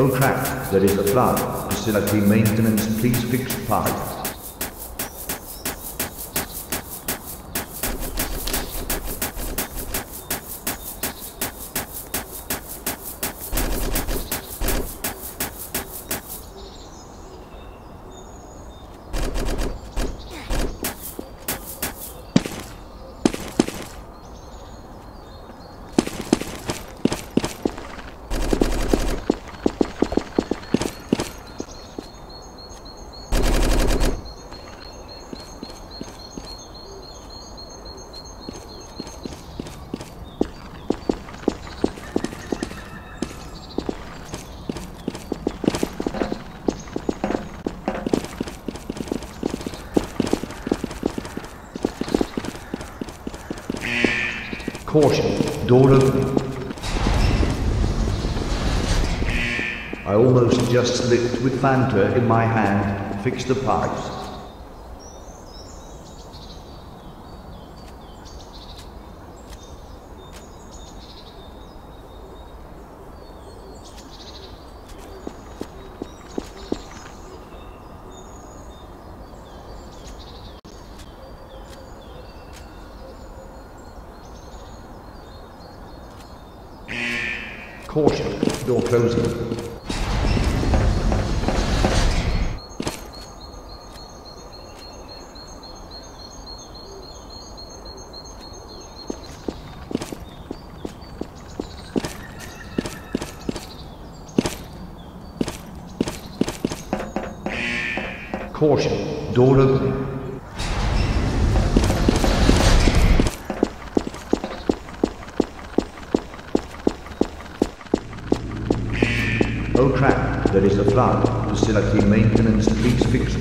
Oh crap, there is a flood. Facility maintenance, please fix pipe. Caution, door open. I almost just slipped with Fanta in my hand. Fix the pipes. Caution, door closing. Caution, door opening. There is a flood. Facility maintenance, please fix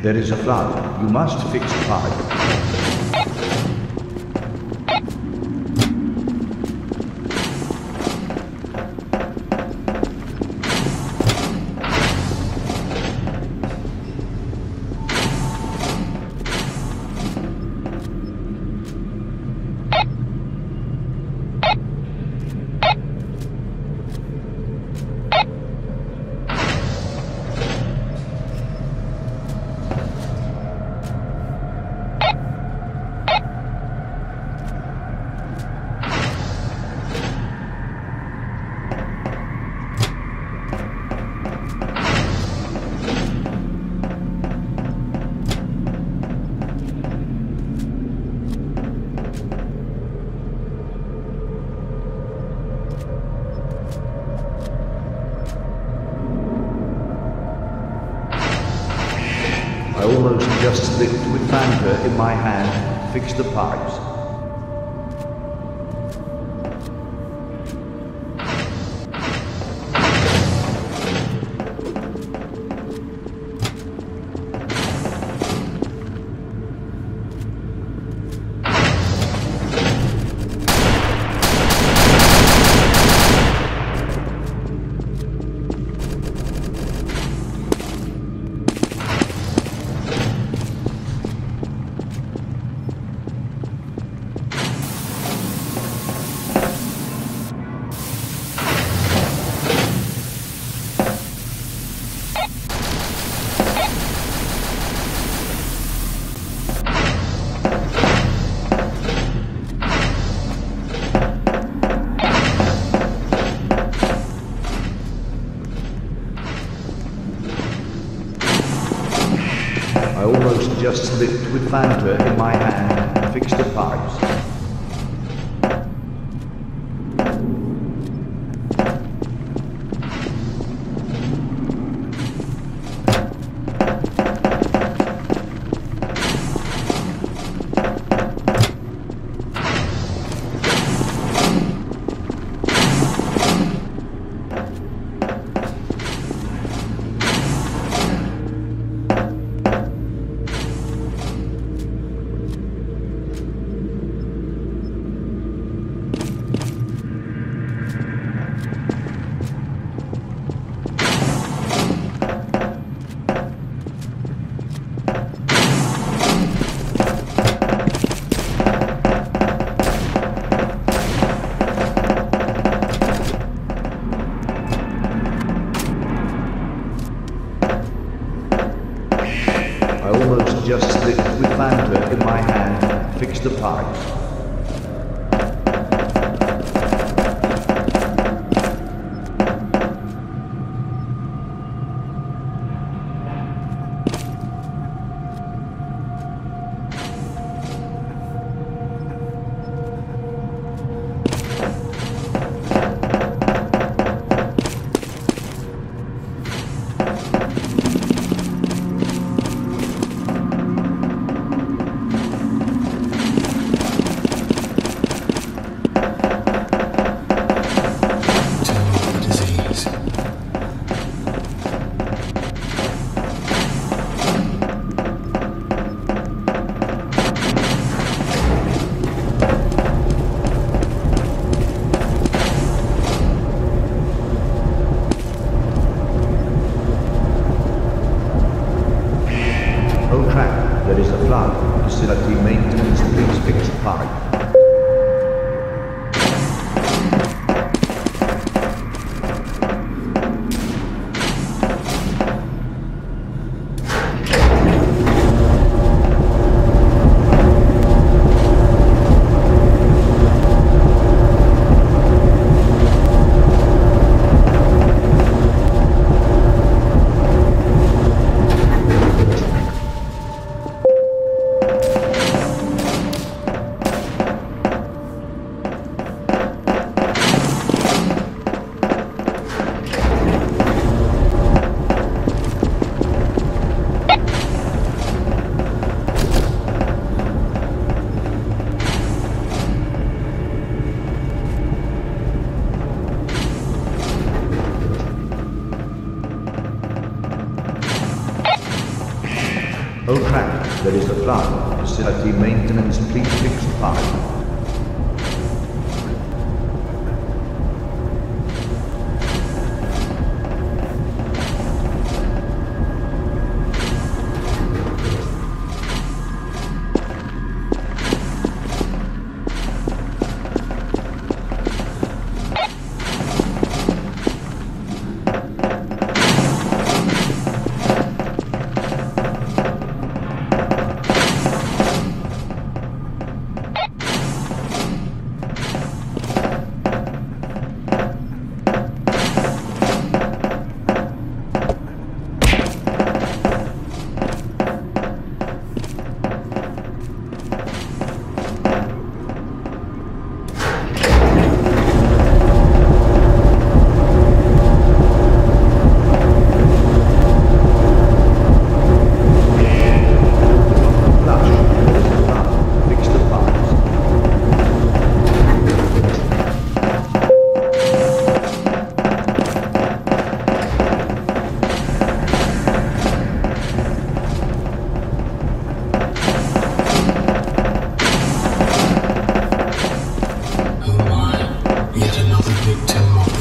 There is a flood. You must fix the pipe. Just slipped with Fanta in my hand. Fix the pipes. Just slipped with Fanta in my hand and fixed the pipes. Oh track, there is a flood, facility maintenance Please fix the 5.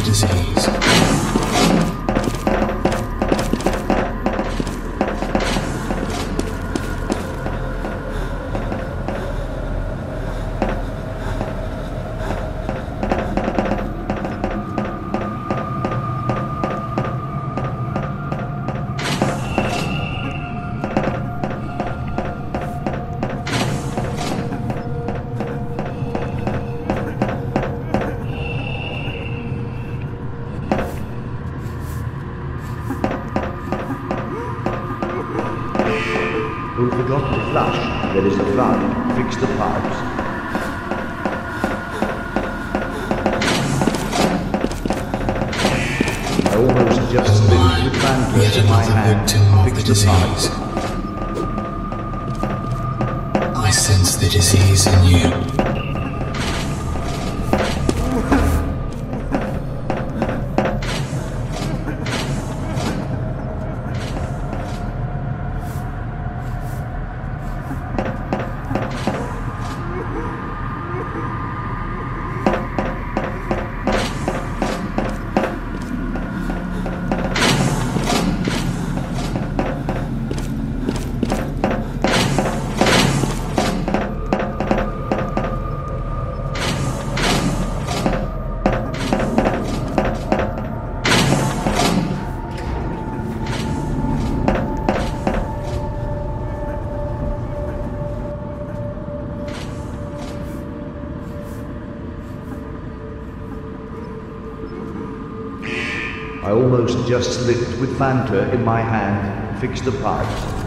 Disease. There is a flood. Fix the pipes. I almost just slipped with Fanta in my hand. Fix the the pipes. disease. I sense the disease in you. Just slipped with Fanta in my hand. fixed the pipes.